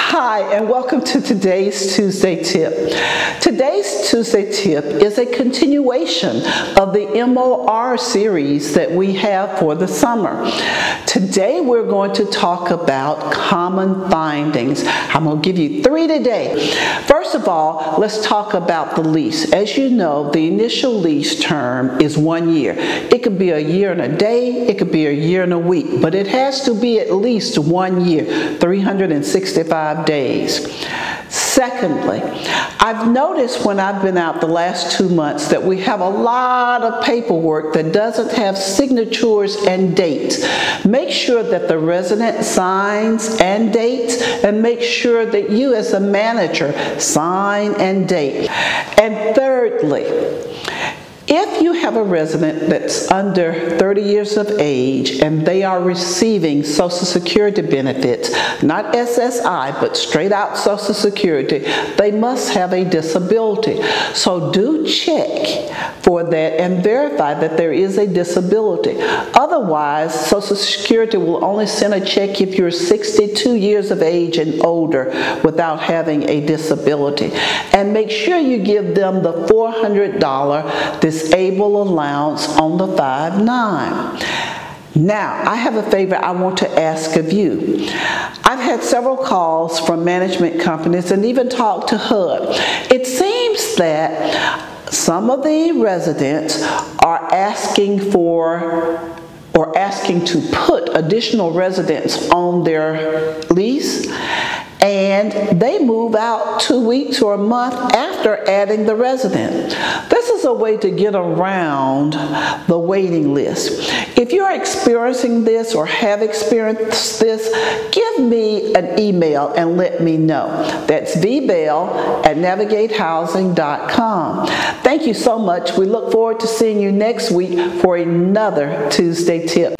Hi, and welcome to today's Tuesday Tip. Today's Tuesday Tip is a continuation of the MOR series that we have for the summer. Today we're going to talk about common findings. I'm going to give you three today. First of all, let's talk about the lease. As you know, the initial lease term is one year. It could be a year and a day, it could be a year and a week, but it has to be at least one year, 365 days. Secondly, I've noticed when I've been out the last two months that we have a lot of paperwork that doesn't have signatures and dates. Make sure that the resident signs and dates and make sure that you as a manager sign and date. And thirdly, if you have a resident that's under 30 years of age and they are receiving Social Security benefits, not SSI, but straight out Social Security, they must have a disability. So do check for that and verify that there is a disability. Otherwise, Social Security will only send a check if you're 62 years of age and older without having a disability. And make sure you give them the $400 disable allowance on the 5-9. Now, I have a favor I want to ask of you. I've had several calls from management companies and even talked to HUD. It seems that some of the residents are asking for or asking to put additional residents on their lease and they move out two weeks or a month after adding the resident. This is a way to get around the waiting list. If you're experiencing this or have experienced this, give me an email and let me know. That's vbell at navigatehousing.com. Thank you so much. We look forward to seeing you next week for another Tuesday tip.